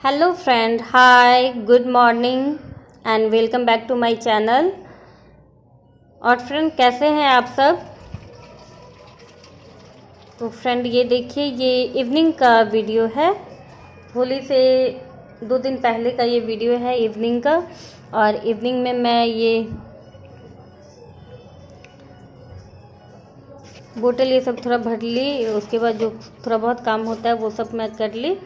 Hello friend hi good morning and welcome back to my channel और friend कैसे हैं आप सब? तो फ्रेंड ये देखिए, ये इवनिंग का वीडियो है। होली से दो दिन पहले का ये वीडियो है इवनिंग का। और इवनिंग में मैं ये बोतल ये सब थोड़ा भर ली, उसके बाद जो थोड़ा बहुत काम होता है, वो सब मैं कर ली।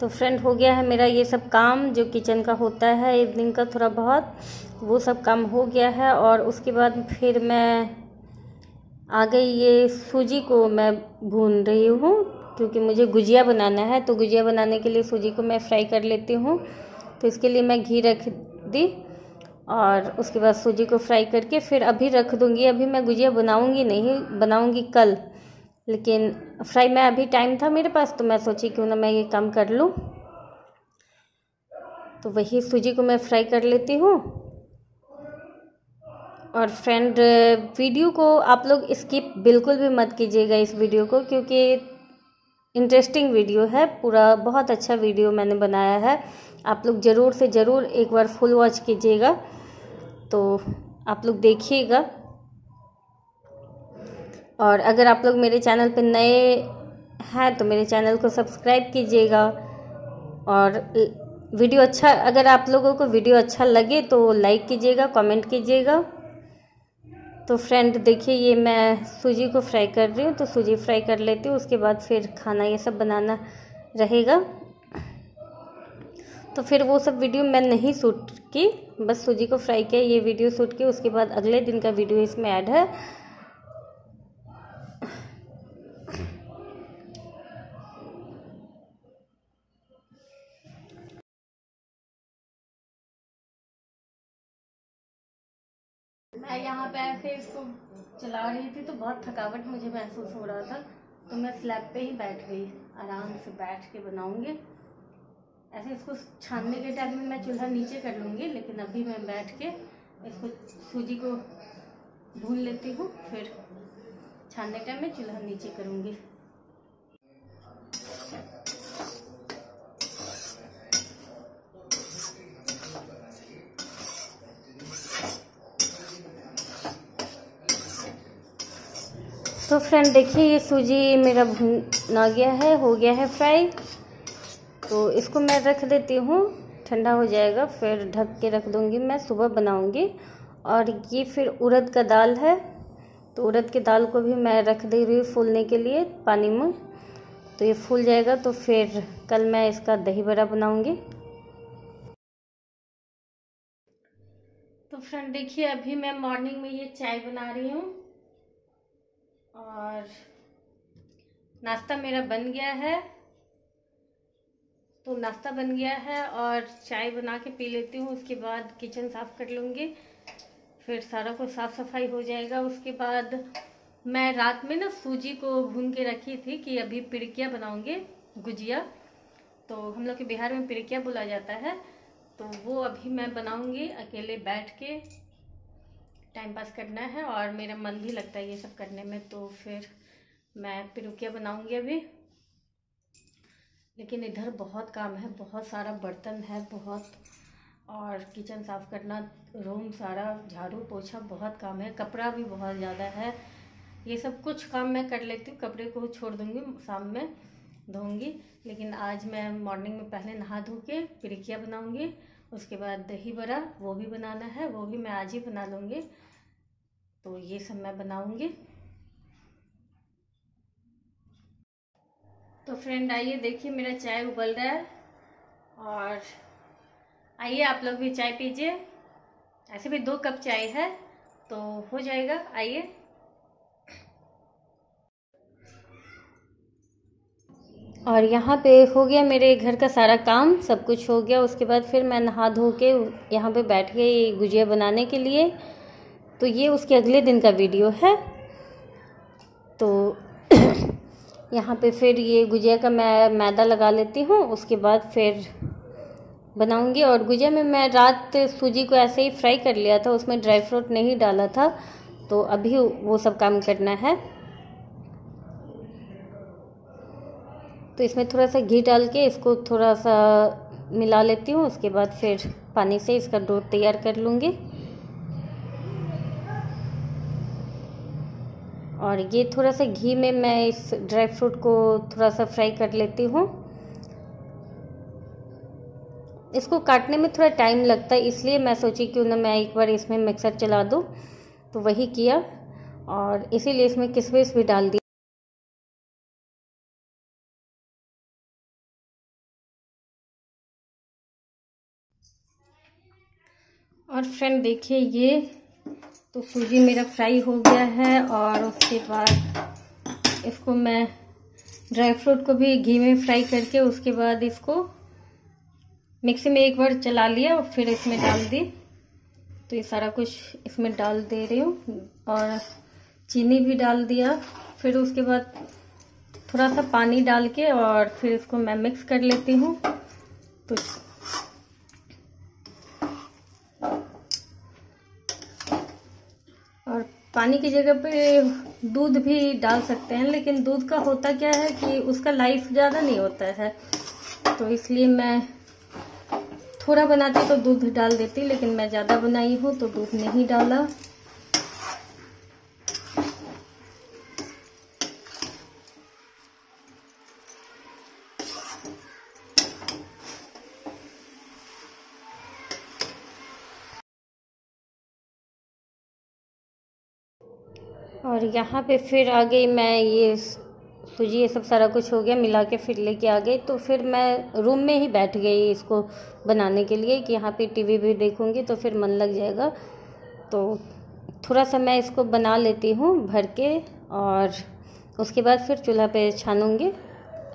तो फ्रेंड हो गया है मेरा ये सब काम जो किचन का होता है इवनिंग का थोड़ा बहुत, वो सब काम हो गया है और उसके बाद फिर मैं आ गई ये सूजी को मैं भून रही हूँ, क्योंकि मुझे गुजिया बनाना है तो गुजिया बनाने के लिए सूजी को मैं फ्राई कर लेती हूँ। तो इसके लिए मैं घी रख दी और उसके बाद सूजी को फ्राई करके फिर अभी रख दूँगी। अभी मैं गुजिया बनाऊँगी नहीं, बनाऊँगी कल। लेकिन फ्राई में अभी टाइम था मेरे पास तो मैं सोची क्यों ना मैं ये काम कर लूँ। तो वही सूजी को मैं फ्राई कर लेती हूँ। और फ्रेंड वीडियो को आप लोग स्किप बिल्कुल भी मत कीजिएगा इस वीडियो को, क्योंकि इंटरेस्टिंग वीडियो है, पूरा बहुत अच्छा वीडियो मैंने बनाया है। आप लोग ज़रूर से ज़रूर एक बार फुल वॉच कीजिएगा। तो आप लोग देखिएगा। और अगर आप लोग मेरे चैनल पर नए हैं तो मेरे चैनल को सब्सक्राइब कीजिएगा। और वीडियो अच्छा अगर आप लोगों को वीडियो अच्छा लगे तो लाइक कीजिएगा, कमेंट कीजिएगा। तो फ्रेंड, देखिए, ये मैं सूजी को फ्राई कर रही हूँ तो सूजी फ्राई कर लेती हूँ, उसके बाद फिर खाना ये सब बनाना रहेगा। तो फिर वो सब वीडियो मैं नहीं शूट की, बस सूजी को फ्राई किया, ये वीडियो शूट की, उसके बाद अगले दिन का वीडियो इसमें ऐड है। पे ऐसे इसको चला रही थी तो बहुत थकावट मुझे महसूस हो रहा था। तो मैं स्लैब पे ही बैठ गई, आराम से बैठ के बनाऊँगी। ऐसे इसको छानने के टाइम में मैं चूल्हा नीचे कर लूँगी, लेकिन अभी मैं बैठ के इसको सूजी को भून लेती हूँ, फिर छानने टाइम में चूल्हा नीचे करूँगी। तो फ्रेंड देखिए, ये सूजी मेरा भुना गया है, हो गया है फ्राई तो इसको मैं रख देती हूँ, ठंडा हो जाएगा, फिर ढक के रख दूँगी मैं, सुबह बनाऊँगी। और ये फिर उड़द का दाल है तो उड़द के दाल को भी मैं रख दे रही हूँ फूलने के लिए, पानी में। तो ये फूल जाएगा तो फिर कल मैं इसका दही बड़ा बनाऊँगी। तो फ्रेंड देखिए, अभी मैं मॉर्निंग में ये चाय बना रही हूँ। और नाश्ता मेरा बन गया है। तो नाश्ता बन गया है और चाय बना के पी लेती हूँ, उसके बाद किचन साफ़ कर लूँगी। फिर सारा कुछ साफ़ सफ़ाई हो जाएगा। उसके बाद मैं रात में ना सूजी को भून के रखी थी कि अभी पिड़किया बनाऊँगी, गुजिया। तो हम लोग के बिहार में पिड़किया बोला जाता है। तो वो अभी मैं बनाऊँगी अकेले बैठ के। टाइम पास करना है और मेरा मन भी लगता है ये सब करने में तो फिर मैं पिरुकिया बनाऊँगी अभी। लेकिन इधर बहुत काम है, बहुत सारा बर्तन है, बहुत और किचन साफ़ करना रूम सारा, झाड़ू पोछा बहुत काम है, कपड़ा भी बहुत ज़्यादा है। ये सब कुछ काम मैं कर लेती हूँ, कपड़े को छोड़ दूँगी, शाम में धोऊँगी। लेकिन आज मैं मॉर्निंग में पहले नहा धो के पिरिकिया बनाऊँगी। उसके बाद दही बड़ा, वो भी बनाना है, वो भी मैं आज ही बना लूँगी। तो ये सब मैं बनाऊँगी। तो फ्रेंड आइए देखिए, मेरा चाय उबल रहा है। और आइए आप लोग भी चाय पीजिए। ऐसे भी दो कप चाय है तो हो जाएगा। आइए। और यहाँ पे हो गया मेरे घर का सारा काम, सब कुछ हो गया। उसके बाद फिर मैं नहा धो के यहाँ पे बैठ गई गुजिया बनाने के लिए। तो ये उसके अगले दिन का वीडियो है। तो यहाँ पे फिर ये गुजिया का मैं मैदा लगा लेती हूँ। उसके बाद फिर बनाऊँगी। और गुजिया में मैं रात सूजी को ऐसे ही फ्राई कर लिया था। उसमें ड्राई फ्रूट नहीं डाला था। तो अभी वो सब काम करना है। तो इसमें थोड़ा सा घी डाल के इसको थोड़ा सा मिला लेती हूँ। उसके बाद फिर पानी से इसका डो तैयार कर लूँगी। और ये थोड़ा सा घी में मैं इस ड्राई फ्रूट को थोड़ा सा फ्राई कर लेती हूँ। इसको काटने में थोड़ा टाइम लगता है, इसलिए मैं सोची क्यों ना मैं एक बार इसमें मिक्सर चला दूँ। तो वही किया और इसीलिए इसमें किसमिस भी डाल दी और फ्रेंड देखिए ये तो सूजी मेरा फ्राई हो गया है और उसके बाद इसको मैं ड्राई फ्रूट को भी घी में फ्राई करके उसके बाद इसको मिक्सी में एक बार चला लिया और फिर इसमें डाल दी। तो ये सारा कुछ इसमें डाल दे रही हूँ और चीनी भी डाल दिया। फिर उसके बाद थोड़ा सा पानी डाल के और फिर इसको मैं मिक्स कर लेती हूँ। तो पानी की जगह पे दूध भी डाल सकते हैं, लेकिन दूध का होता क्या है कि उसका लाइफ ज़्यादा नहीं होता है। तो इसलिए मैं थोड़ा बनाती तो दूध डाल देती, लेकिन मैं ज़्यादा बनाई हूँ तो दूध नहीं डाला। और यहाँ पे फिर आ गई मैं ये सूजी, ये सब सारा कुछ हो गया, मिला के फिर लेके आ गई। तो फिर मैं रूम में ही बैठ गई इसको बनाने के लिए कि यहाँ पे टीवी भी देखूँगी तो फिर मन लग जाएगा। तो थोड़ा सा मैं इसको बना लेती हूँ भर के और उसके बाद फिर चूल्हा पे छानूँगी।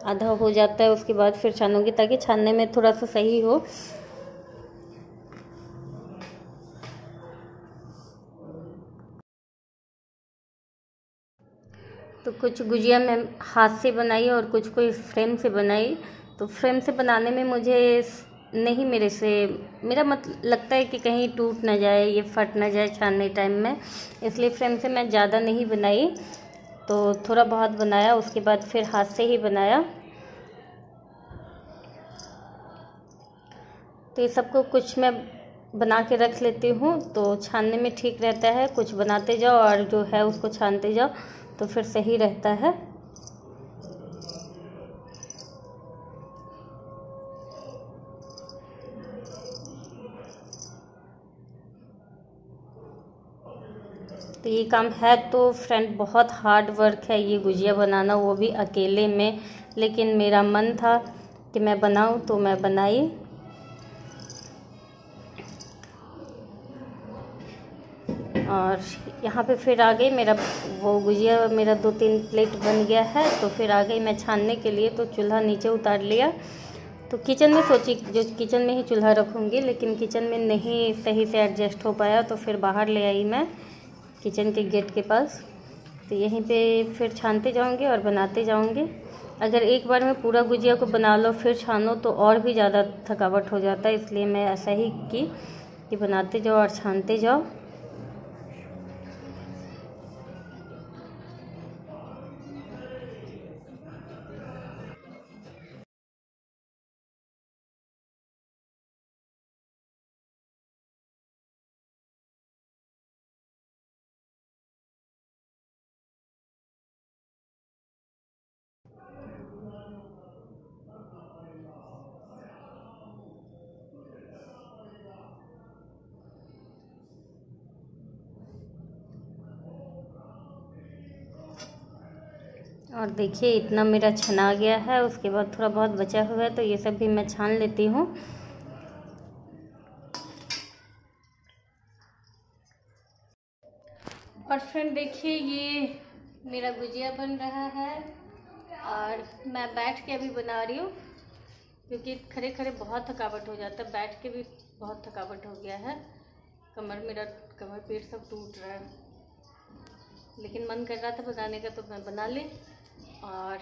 आधा हो जाता है, उसके बाद फिर छानूँगी ताकि छानने में थोड़ा सा सही हो। तो कुछ गुजिया मैं हाथ से बनाई और कुछ को इस फ्रेम से बनाई। तो फ्रेम से बनाने में मुझे नहीं मेरे से, मेरा मत, लगता है कि कहीं टूट ना जाए, ये फट ना जाए छानने टाइम में। इसलिए फ्रेम से मैं ज़्यादा नहीं बनाई। तो थोड़ा बहुत बनाया, उसके बाद फिर हाथ से ही बनाया। तो ये सबको कुछ मैं बना के रख लेती हूँ। तो छानने में ठीक रहता है, कुछ बनाते जाओ और जो है उसको छानते जाओ। तो फिर सही रहता है। तो ये काम है तो फ्रेंड बहुत हार्ड वर्क है ये गुजिया बनाना, वो भी अकेले में। लेकिन मेरा मन था कि मैं बनाऊँ तो मैं बनाई। और यहाँ पे फिर आ गई मेरा वो गुजिया, मेरा दो तीन प्लेट बन गया है तो फिर आ गई मैं छानने के लिए तो चूल्हा नीचे उतार लिया। तो किचन में सोची, जो किचन में ही चूल्हा रखूँगी, लेकिन किचन में नहीं, सही से एडजस्ट हो पाया तो फिर बाहर ले आई मैं किचन के गेट के पास। तो यहीं पे फिर छानते जाऊँगी और बनाते जाऊँगी। अगर एक बार में पूरा गुजिया को बना लो, फिर छानो तो और भी ज़्यादा थकावट हो जाता है, इसलिए मैं ऐसा ही की कि बनाते जाओ और छानते जाओ। और देखिए, इतना मेरा छना गया है, उसके बाद थोड़ा बहुत बचा हुआ है तो ये सब भी मैं छान लेती हूँ। और फ्रेंड देखिए, ये मेरा गुजिया बन रहा है, और मैं बैठ के अभी बना रही हूँ, क्योंकि खड़े खड़े बहुत थकावट हो जाता है, बैठ के भी बहुत थकावट हो गया है। कमर, मेरा कमर, पेट सब टूट रहा है। लेकिन मन कर रहा था बनाने का तो मैं बना ली। और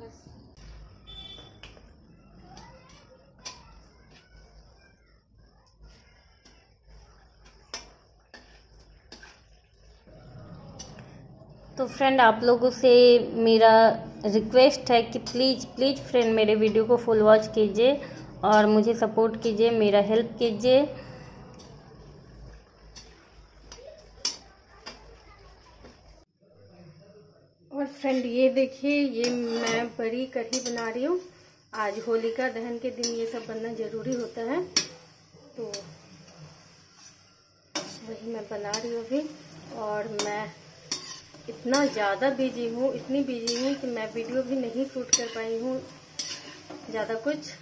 बस तो फ्रेंड आप लोगों से मेरा रिक्वेस्ट है कि प्लीज़ प्लीज़ फ्रेंड मेरे वीडियो को फुल वॉच कीजिए और मुझे सपोर्ट कीजिए, मेरा हेल्प कीजिए और फ्रेंड ये देखिए, ये मैं बड़ी कढ़ी बना रही हूँ। आज होलिका दहन के दिन ये सब बनना ज़रूरी होता है। तो वही मैं बना रही हूँ अभी, और मैं इतना ज़्यादा बिज़ी हूँ, इतनी बिज़ी हूँ कि मैं वीडियो भी नहीं शूट कर पाई हूँ ज़्यादा कुछ।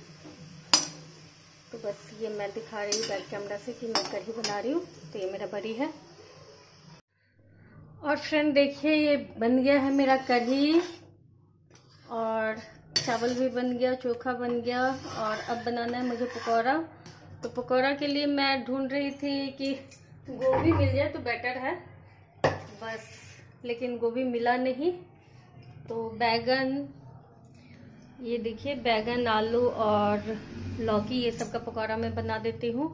तो बस ये मैं दिखा रही हूँ बैक कैमरा से कि मैं कढ़ी बना रही हूँ तो ये मेरा बड़ी है। और फ्रेंड देखिए, ये बन गया है मेरा कढ़ी। और चावल भी बन गया, चोखा बन गया, और अब बनाना है मुझे पकौड़ा। तो पकौड़ा के लिए मैं ढूंढ रही थी कि गोभी मिल जाए तो बेटर है। बस, लेकिन गोभी मिला नहीं। तो बैगन, ये देखिए, बैगन, आलू और लौकी, ये सब का पकौड़ा मैं बना देती हूँ।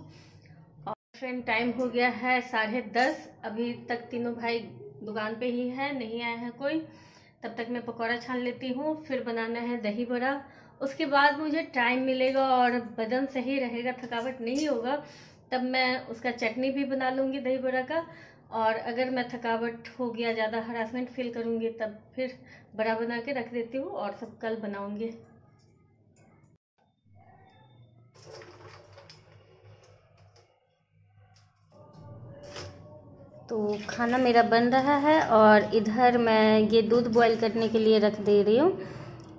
और फ्रेंड टाइम हो गया है साढ़े दस। अभी तक तीनों भाई दुकान पे ही है, नहीं आया है कोई। तब तक मैं पकौड़ा छान लेती हूँ, फिर बनाना है दही बड़ा उसके बाद मुझे टाइम मिलेगा और बदन सही रहेगा, थकावट नहीं होगा, तब मैं उसका चटनी भी बना लूँगी दही बड़ा का। और अगर मैं थकावट हो गया, ज़्यादा हरासमेंट फील करूँगी, तब फिर बड़ा बना के रख देती हूँ और सब कल बनाऊँगी। तो खाना मेरा बन रहा है और इधर मैं ये दूध बॉईल करने के लिए रख दे रही हूँ,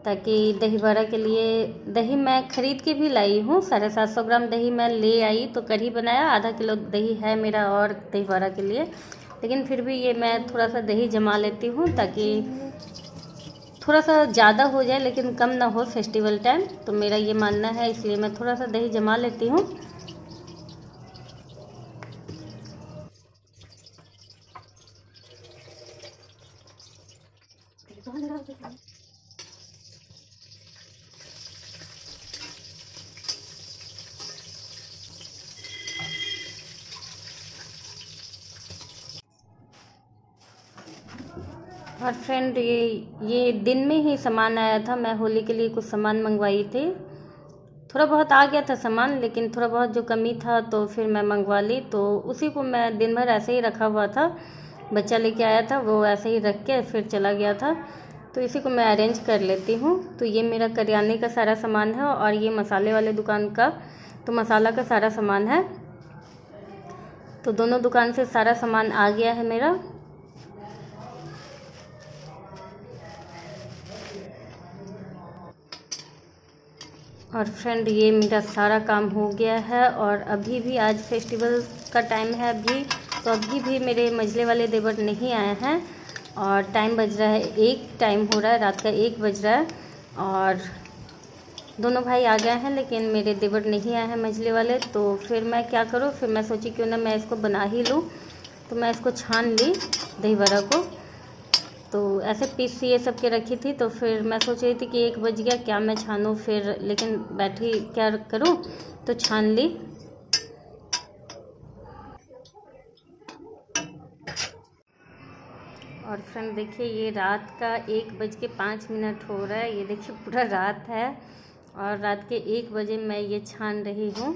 ताकि दही बड़ा के लिए, दही मैं ख़रीद के भी लाई हूँ, साढ़े सात सौ ग्राम दही मैं ले आई तो कढ़ी बनाया, आधा किलो दही है मेरा और दही बड़ा के लिए। लेकिन फिर भी ये मैं थोड़ा सा दही जमा लेती हूँ, ताकि थोड़ा सा ज़्यादा हो जाए, लेकिन कम ना हो फेस्टिवल टाइम तो मेरा ये मानना है, इसलिए मैं थोड़ा सा दही जमा लेती हूँ। और फ्रेंड ये ये दिन में ही सामान आया था। मैं होली के लिए कुछ सामान मंगवाई थी। थोड़ा बहुत आ गया था सामान, लेकिन थोड़ा बहुत जो कमी था तो फिर मैं मंगवा ली। तो उसी को मैं दिन भर ऐसे ही रखा हुआ था। बच्चा लेके आया था, वो ऐसे ही रख के फिर चला गया था। तो इसी को मैं अरेंज कर लेती हूँ। तो ये मेरा करियाने का सारा सामान है और ये मसाले वाले दुकान का तो मसाला का सारा सामान है। तो दोनों दुकान से सारा सामान आ गया है मेरा। और फ्रेंड ये मेरा सारा काम हो गया है और अभी भी आज फेस्टिवल का टाइम है अभी। तो अभी भी मेरे मजले वाले देवर नहीं आए हैं और टाइम बज रहा है, एक टाइम हो रहा है, रात का एक बज रहा है और दोनों भाई आ गए हैं लेकिन मेरे देवर नहीं आए हैं मजले वाले तो फिर मैं क्या करूँ? फिर मैं सोची क्यों ना मैं इसको बना ही लूँ। तो मैं इसको छान ली दही बड़ा को। तो ऐसे पीस ये सब के रखी थी तो फिर मैं सोच रही थी कि एक बज गया, क्या मैं छानूँ? फिर लेकिन बैठी क्या करूँ? तो छान ली। और फ्रेंड देखिए, ये रात का एक बज के पाँच मिनट हो रहा है। ये देखिए, पूरा रात है और रात के एक बजे मैं ये छान रही हूँ।